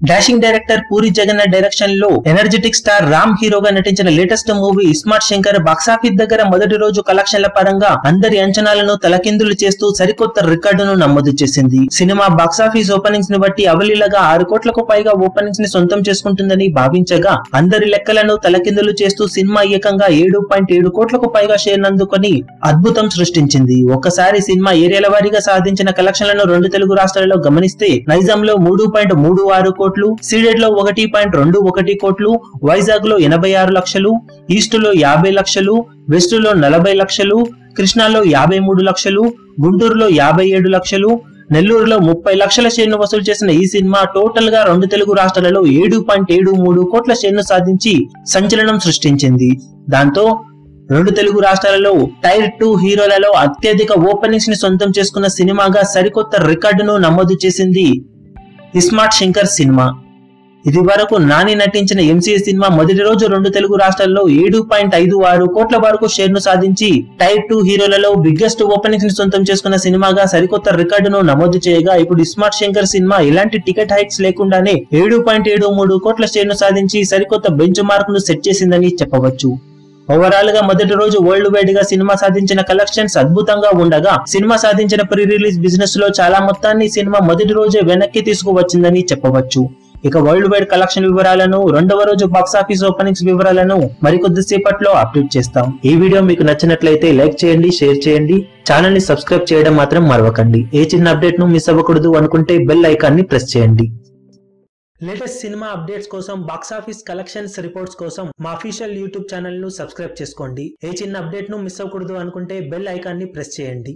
Dashing director Puri Jagannadh డైరెక్షన్లో energetic star Ram హీరోగా నటించిన latest movie Smart Shankar box office దగ్గర మొదటి రోజు కలెక్షన్ల పరంగా అందరి అంచనాలను తలకిందులు చేస్తూ సరికొత్త రికార్డును నమోదు చేసింది. సినిమా బాక్సాఫీస్ ఓపెనింగ్స్ని బట్టి అవలీలగా ఆరు కోట్లకు పైగా ఓపెనింగ్స్ని సొంతం చేసుకుంటుందని భావించగా అందరి లెక్కలను తలకిందులు చేస్తూ సినిమా ఏకంగా ఏడు పాయింట్ ఏడు కోట్లకు పైగా షేర్ అందుకొని అద్భుతం సృష్టించింది. ఒక్కసారి సినిమా ఏరియాల వారీగా సాధించిన కలెక్షన్లను రెండు తెలుగు రాష్ట్రాలలో గమనిస్తే నైజాంలో మూడు పాయింట్ మూడు ఆరు కోట్లు సీడెడ్లో ఒకటి పాయింట్ రెండు ఒకటి కోట్లు వైజాగ్లో ఎనభై ఆరు లక్షలు ఈస్ట్లో యాభై లక్షలు వెస్ట్లో నలభై లక్షలు కృష్ణాలో యాభై మూడు లక్షలు గుంటూరులో యాభై ఏడు లక్షలు నెల్లూరులో ముప్పై లక్షల షేర్ను వసూలు చేసిన ఈ సినిమా టోటల్గా రెండు తెలుగు రాష్ట్రాలలో ఏడు పాయింట్ ఏడు మూడు కోట్ల షేర్ను సాధించి సంచలనం సృష్టించింది. దాంతో రెండు తెలుగు రాష్ట్రాలలో టైర్ టూ హీరోలలో అత్యధిక ఓపెనింగ్స్ని సొంతం చేసుకున్న సినిమాగా సరికొత్త రికార్డును నమోదు చేసింది ఇస్మార్ట్ శంకర్ సినిమా. ఇది వరకు నాని నటించిన ఎంసీఏ సినిమా మొదటి రోజు రెండు తెలుగు రాష్ట్రాల్లో ఏడు పాయింట్ ఐదు ఆరు కోట్ల వరకు షేర్ను సాధించి టైర్ టూ హీరోలలో బిగ్గెస్ట్ ఓపెనింగ్స్ని సొంతం చేసుకున్న సినిమాగా సరికొత్త రికార్డును నమోదు చేయగా ఇప్పుడు ఇస్మార్ట్ శంకర్ సినిమా ఎలాంటి టికెట్ హైక్స్ లేకుండానే ఏడు పాయింట్ ఏడు మూడు కోట్ల షేర్ను సాధించి సరికొత్త బెంచ్ మార్క్ను సెట్ చేసిందని చెప్పవచ్చు. ఓవరాల్గా మొదటి రోజు వరల్డ్ వైడ్గా సినిమా సాధించిన కలెక్షన్స్ అద్భుతంగా ఉండగా సినిమా సాధించిన ప్రీ రిలీజ్ బిజినెస్లో చాలా మొత్తాన్ని సినిమా మొదటి రోజే వెనక్కి తీసుకువచ్చిందని చెప్పవచ్చు. ఇక వరల్డ్ వైడ్ కలెక్షన్ వివరాలను రెండవ రోజు బాక్సాఫీస్ ఓపెనింగ్స్ వివరాలను మరికొద్ది సేపట్లో అప్డేట్ చేస్తాం. ఈ వీడియో మీకు నచ్చినట్లయితే లైక్ చేయండి షేర్ చేయండి. ఛానల్ని సబ్స్క్రైబ్ చేయడం మాత్రం మరవకండి. ఏ చిన్న అప్డేట్ను మిస్ అవ్వకూడదు అనుకుంటే బెల్ ఐకాన్ని ప్రెస్ చేయండి. లేటెస్ట్ సినిమా అప్డేట్స్ కోసం బాక్సాఫీస్ కలెక్షన్స్ రిపోర్ట్స్ కోసం మా అఫీషియల్ యూట్యూబ్ ఛానల్ను సబ్స్క్రైబ్ చేసుకోండి. ఏ చిన్న అప్డేట్ను మిస్ అవ్వకూడదు అనుకుంటే బెల్ ఐకాన్ని ప్రెస్ చేయండి.